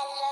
I